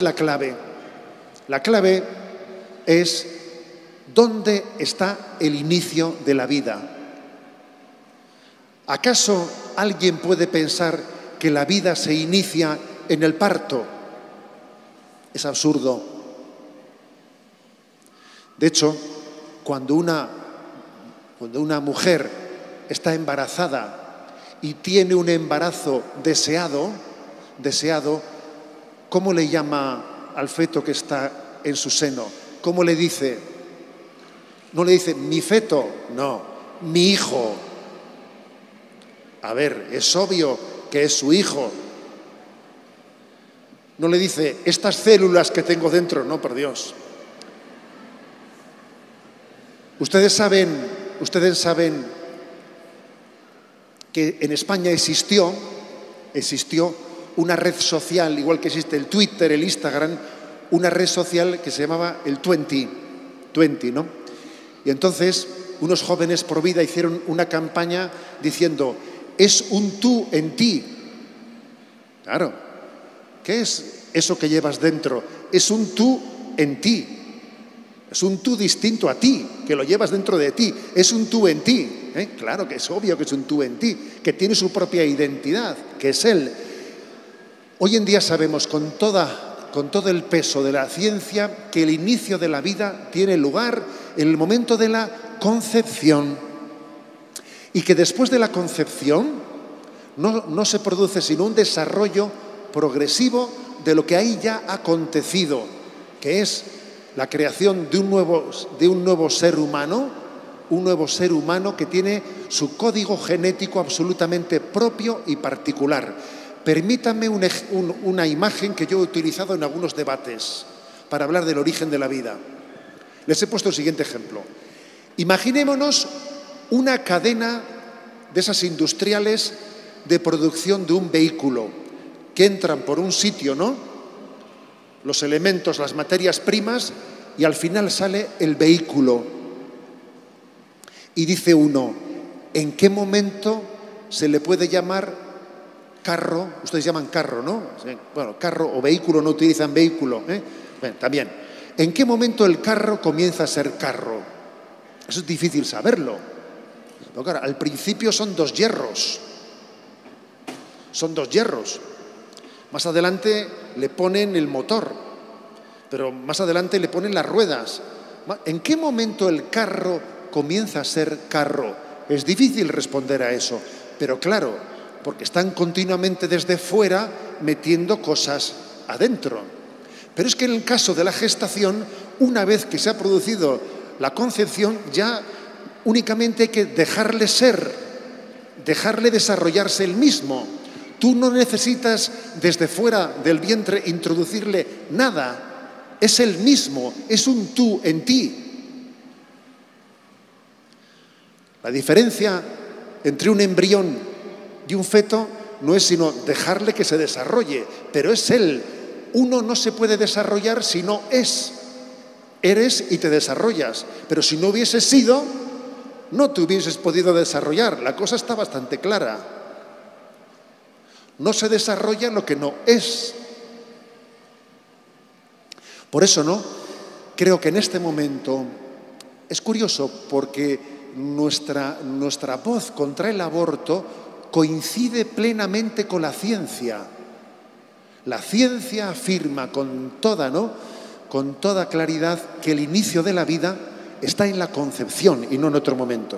la clave? La clave es dónde está el inicio de la vida. ¿Acaso alguien puede pensar que la vida se inicia en el parto? Es absurdo. De hecho, cuando una, cuando una mujer está embarazada y tiene un embarazo deseado, deseado, ¿cómo le llama al feto que está en su seno? ¿Cómo le dice? No le dice mi feto, no, mi hijo. A ver, es obvio que es su hijo. No le dice estas células que tengo dentro, no, por Dios. Ustedes saben, ustedes saben que en España existió, existió una red social, igual que existe el Twitter, el Instagram, una red social que se llamaba el 20, 20, ¿no? Y entonces unos jóvenes por vida hicieron una campaña diciendo, es un tú en ti. Claro, ¿qué es eso que llevas dentro? Es un tú en ti. Es un tú distinto a ti, que lo llevas dentro de ti. Es un tú en ti. ¿eh? Claro que es obvio que es un tú en ti, que tiene su propia identidad, que es Él. Hoy en día sabemos con, toda, con todo el peso de la ciencia que el inicio de la vida tiene lugar en el momento de la concepción y que después de la concepción no, no se produce sino un desarrollo progresivo de lo que ahí ya ha acontecido, que es la creación de un nuevo, de un nuevo ser humano, un nuevo ser humano que tiene su código genético absolutamente propio y particular. Un, una imagen que yo he utilizado en algunos debates para hablar del origen de la vida. Les he puesto el siguiente ejemplo. Imaginémonos una cadena de esas industriales de producción de un vehículo que entran por un sitio, ¿no? Los elementos, las materias primas y al final sale el vehículo. Y dice uno, ¿en qué momento se le puede llamar carro? Ustedes llaman carro, ¿no? Bueno, carro o vehículo no utilizan vehículo. ¿eh? Bueno, también. ¿En qué momento el carro comienza a ser carro? Eso es difícil saberlo. Pero claro, al principio son dos hierros. Son dos hierros. Más adelante le ponen el motor, pero más adelante le ponen las ruedas. ¿En qué momento el carro comienza a ser carro? Es difícil responder a eso, pero claro, porque están continuamente desde fuera metiendo cosas adentro. Pero es que en el caso de la gestación, una vez que se ha producido la concepción, ya únicamente hay que dejarle ser, dejarle desarrollarse el mismo. Tú no necesitas desde fuera del vientre introducirle nada, es el mismo, es un tú en ti. La diferencia entre un embrión y un feto no es sino dejarle que se desarrolle, pero es él. Uno no se puede desarrollar si no es. Eres y te desarrollas, pero si no hubieses sido, no te hubieses podido desarrollar. La cosa está bastante clara. No se desarrolla lo que no es. Por eso, ¿no? Creo que en este momento es curioso porque nuestra, nuestra voz contra el aborto coincide plenamente con la ciencia. La ciencia afirma con toda, ¿no? Con toda claridad que el inicio de la vida está en la concepción y no en otro momento.